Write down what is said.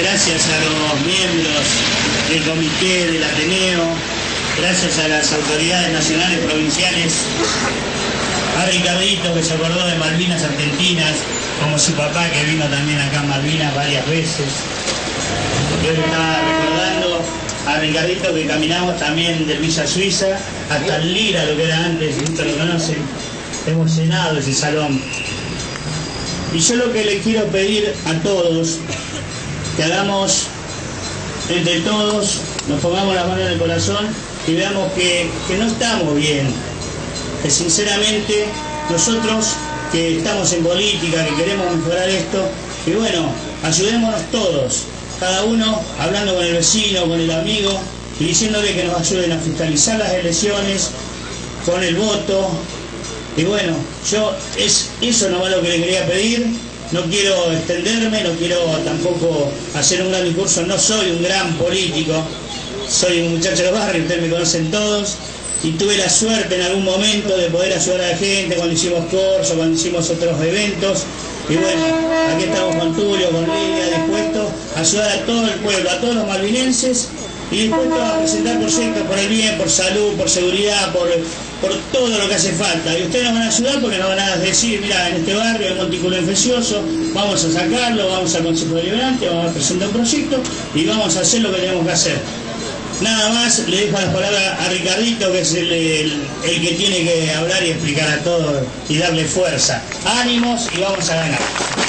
Gracias a los miembros del comité del Ateneo, gracias a las autoridades nacionales provinciales, a Ricardito que se acordó de Malvinas Argentinas, como su papá que vino también acá a Malvinas varias veces. Yo estaba recordando a Ricardito que caminamos también de Villa Suiza hasta el Lira, lo que era antes, si ustedes lo conocen, hemos llenado ese salón. Y yo lo que le quiero pedir a todos, que hagamos entre todos, nos pongamos la mano en el corazón y veamos que, que no estamos bien, que sinceramente nosotros que estamos en política, que queremos mejorar esto, y bueno, ayudémonos todos, cada uno hablando con el vecino, con el amigo, y diciéndole que nos ayuden a fiscalizar las elecciones, con el voto. Y bueno, yo es eso nomás lo que le quería pedir. No quiero extenderme, no quiero tampoco hacer un gran discurso, no soy un gran político, soy un muchacho de barrio, ustedes me conocen todos, y tuve la suerte en algún momento de poder ayudar a la gente cuando hicimos cursos, cuando hicimos otros eventos. Y bueno, aquí estamos con Tulio, con Lidia, dispuestos a ayudar a todo el pueblo, a todos los malvinenses y dispuestos a presentar proyectos por el bien, por salud, por seguridad, por, por todo lo que hace falta. Y ustedes nos van a ayudar porque nos van a decir, mira, en este barrio hay montículo infeccioso, vamos a sacarlo, vamos al Consejo Deliberante, vamos a presentar un proyecto y vamos a hacer lo que tenemos que hacer. Nada más, le dejo las palabras a Ricardito, que es el, el, el que tiene que hablar y explicar a todos y darle fuerza. Ánimos y vamos a ganar.